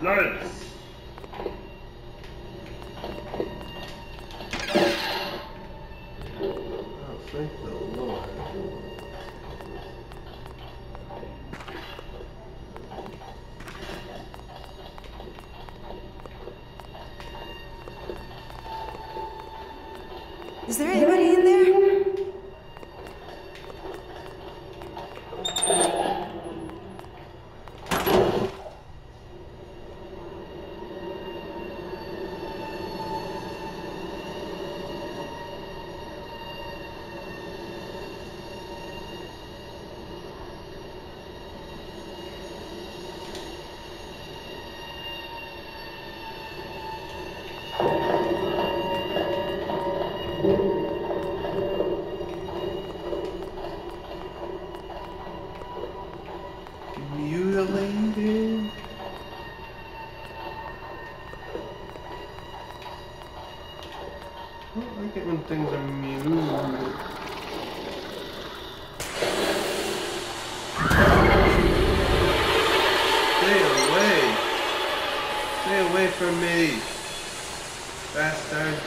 Turn lights. Oh, thank the Lord. Is there anybody in there? I don't like it when things are mutilated. Stay away! Stay away from me! Bastard!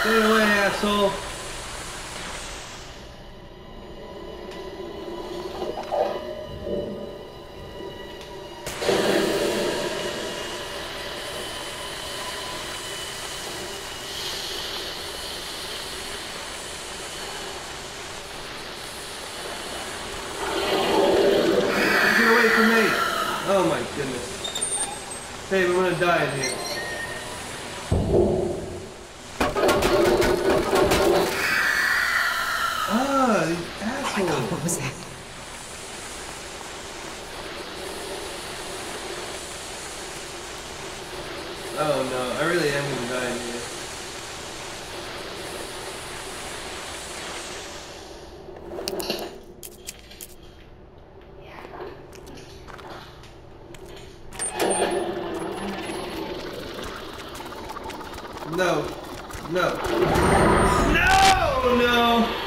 Stay away, asshole! Get away from me! Oh my goodness. Babe, I'm gonna die in here. Ah, you asshole! What was that? Oh no, I really am gonna die in here. No, no, no, no!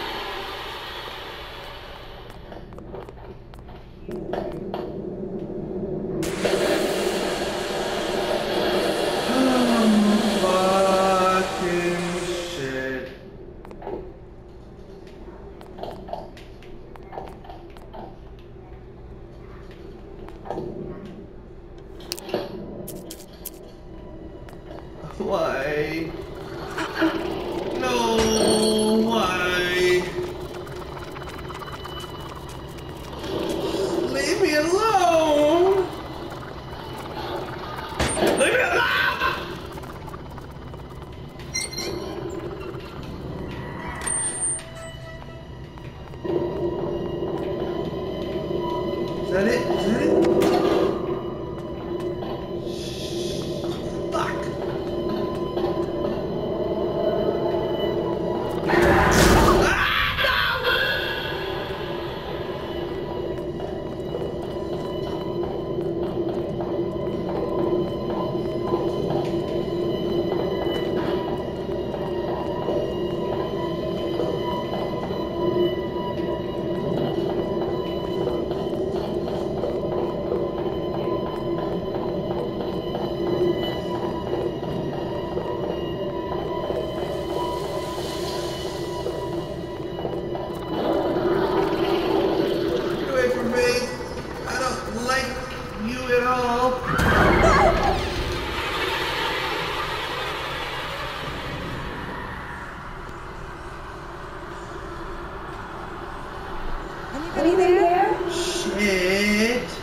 Anything there? Shit.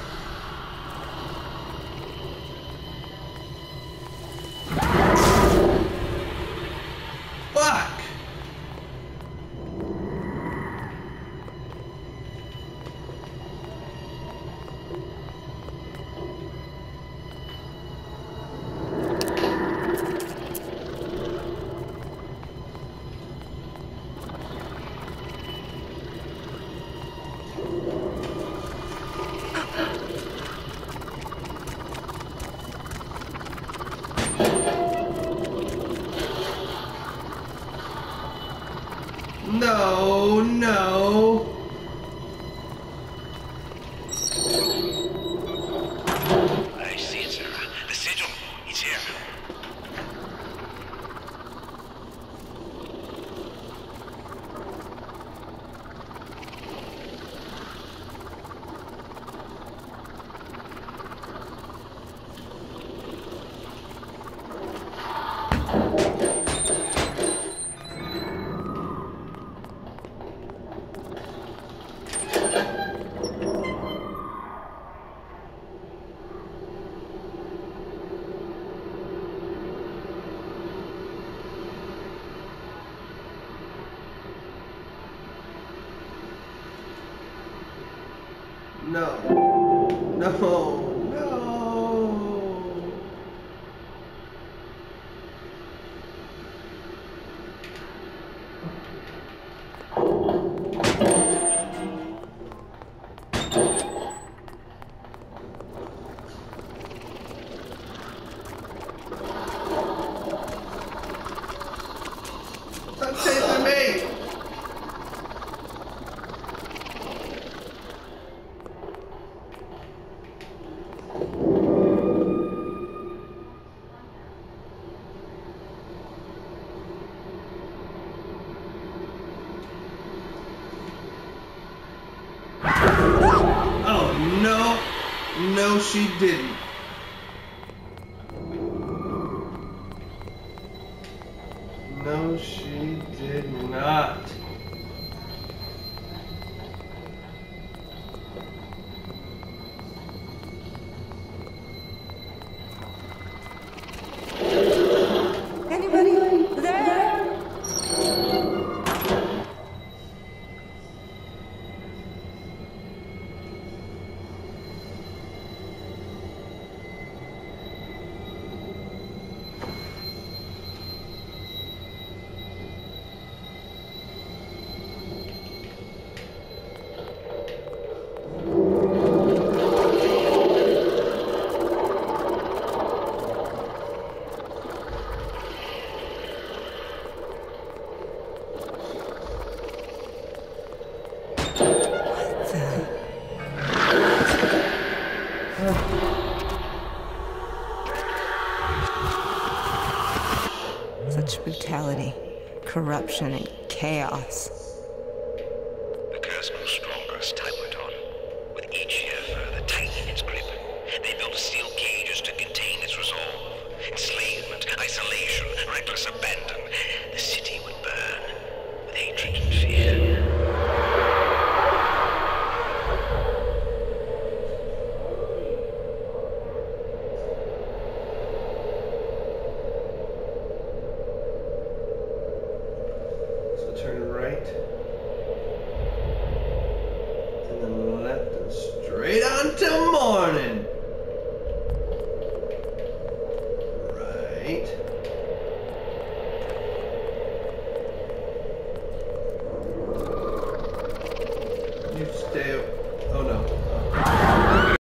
No, no. No. No. she didn't. corruption and chaos. turn right.